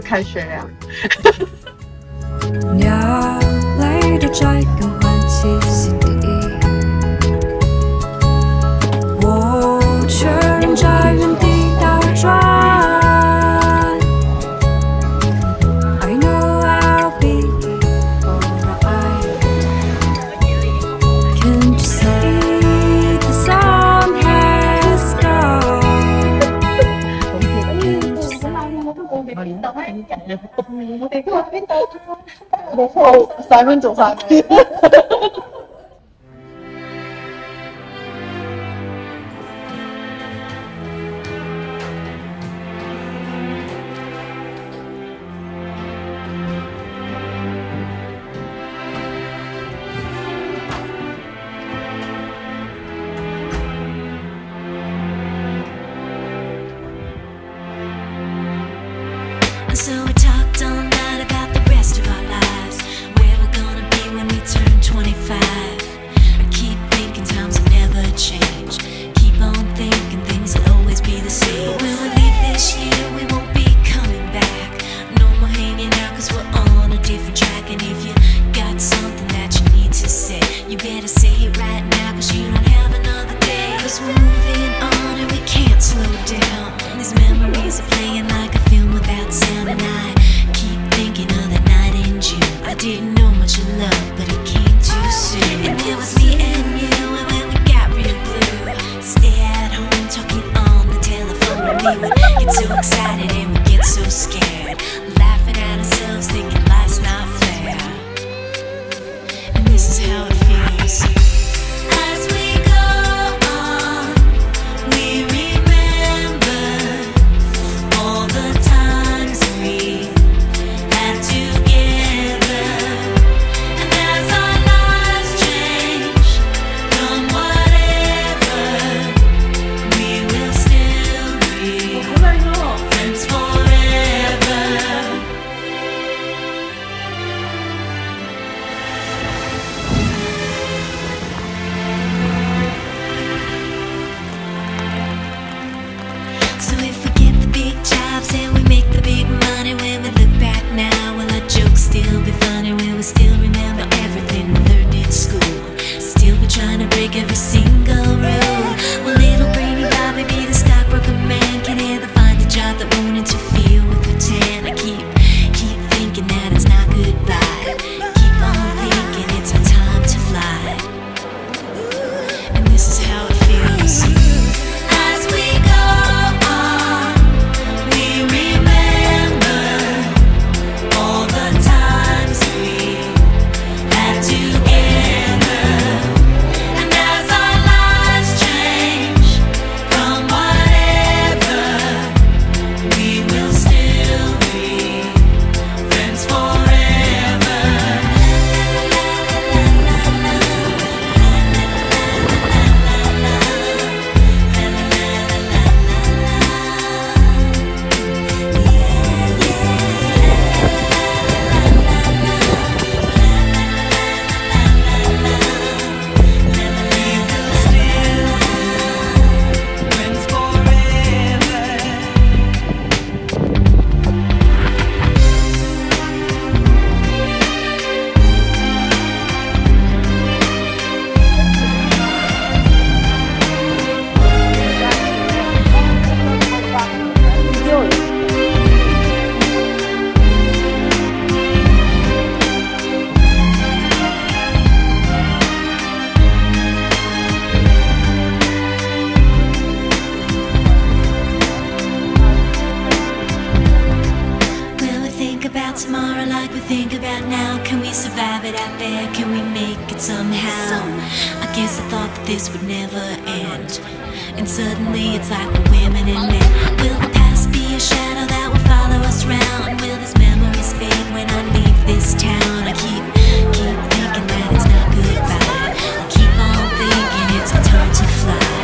开学了呀三分走三。Excellent. tomorrow like we think about now? Can we survive it out there? Can we make it somehow? I guess I thought that this would never end. And suddenly it's like the women and men. Will the past be a shadow that will follow us round? Will these memories fade when I leave this town? I keep, keep thinking that it's not goodbye. I keep on thinking it's a time to fly.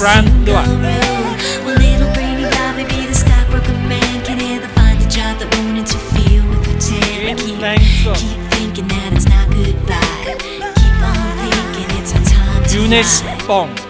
Our time to Eunice. Bong